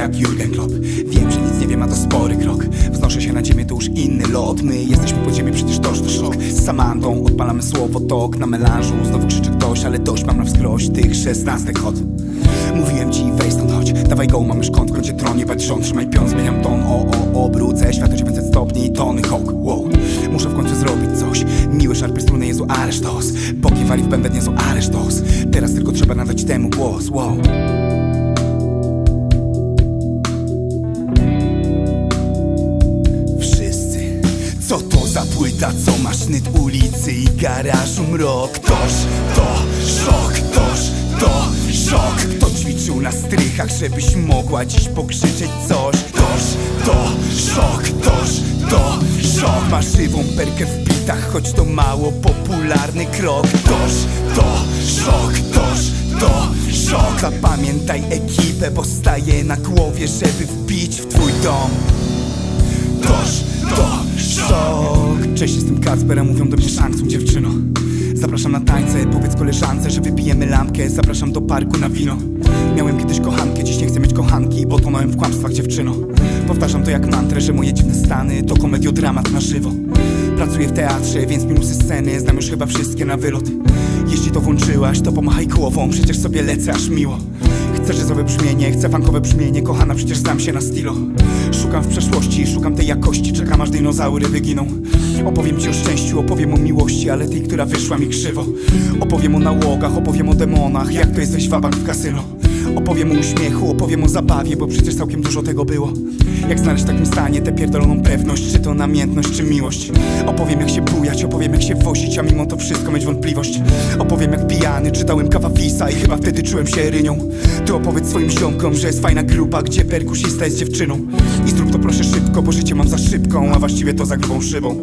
jak Jurgen Klopp. Wiem, że nic nie wiem, a to spory krok. Wznoszę się na ziemię, to już inny lot. My jesteśmy pod ziemię, przecież toż to szok Z Samantą odpalamy słowo tok na melanżu. Znowu krzyczy ktoś, ale dość mam na wskroś tych szesnastek hot. Mówiłem ci, weź stąd chodź. Dawaj go, mamy szkąt, kończy tron, jebać rząd Trzymaj pion, zmieniam ton, o, o, obrócę Światło 900 stopni tony hok, wow. Muszę w końcu zrobić coś. Miły, szarpy struny, Jezu, aresztos. Pokiwali w bęben, Jezu, aresztos. Teraz tylko trzeba nadać temu głos, wow za płyta, co ma sznyt ulicy i garażu mrok Toż to szok, toż to szok. Kto ćwiczył na strychach, żebyś mogła dziś pokrzyczeć coś. Toż to szok, toż to szok. Masz żywą perkę w bitach, choć to mało popularny krok. Toż to szok, toż to szok. Zapamiętaj ekipę, bo staję na głowie, żeby wbić w twój dom Toż to szok Cześć, jestem Kacper, mówią do mnie szansą dziewczyno. Zapraszam na tańce, powiedz koleżance, że wypijemy lampkę. Zapraszam do parku na wino. Miałem kiedyś kochankę, dziś nie chcę mieć kochanki Bo tonąłem w kłamstwach dziewczyno. Powtarzam to jak mantrę, że moje dziwne stany To komediodramat na żywo. Pracuję w teatrze, więc minusy sceny Znam już chyba wszystkie na wylot Jeśli to włączyłaś, to pomachaj głową. Przecież sobie lecę aż miło. Chcę jazzowe brzmienie, chcę funkowe brzmienie. Kochana, przecież znam się na stilo Szukam w przeszłości, szukam tej jakości. Czekam aż dinozaury wyginą. Opowiem ci o szczęściu, opowiem o miłości Ale tej, która wyszła mi krzywo. Opowiem o nałogach, opowiem o demonach. Jak to jest wejść wabank w kasyno Opowiem o uśmiechu, opowiem o zabawie Bo przecież całkiem dużo tego było. Jak znaleźć w takim stanie tę pierdoloną pewność Czy to namiętność, czy miłość? Opowiem jak się bujać, opowiem jak się wozić A mimo to wszystko mieć wątpliwość. Opowiem jak pijany czytałem kawafisa I chyba wtedy czułem się rynią. Ty opowiedz swoim ziomkom, że jest fajna grupa Gdzie perkusista jest dziewczyną. I zrób to proszę szybko, bo życie mam za szybką A właściwie to za grubą szybą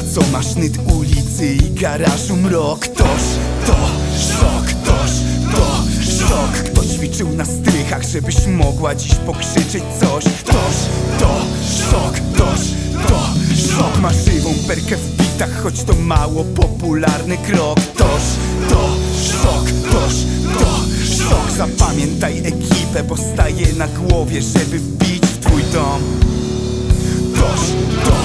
co ma sznyt ulicy i garażu mrok Toż to szok, toż to szok. Kto ćwiczył na strychach, żebyś mogła dziś pokrzyczeć coś. Toż to szok, toż to szok. Masz żywą perkę w bitach, choć to mało popularny krok. Toż to szok, toż to szok. Zapamiętaj ekipę, bo staję na głowie, żeby wbić w twój dom. Toż to